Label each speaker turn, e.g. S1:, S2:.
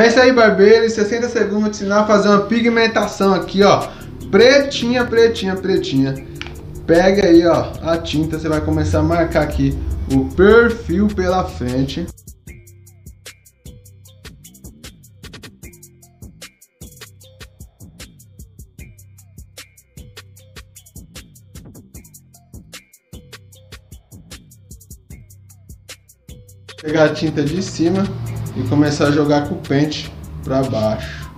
S1: É isso aí, barbeiro. Em 60 segundos vou te ensinar a fazer uma pigmentação aqui, ó. Pretinha, pretinha, pretinha. Pega aí, ó, a tinta. Você vai começar a marcar aqui o perfil pela frente. Pegar a tinta de cima e começar a jogar com o pente para baixo.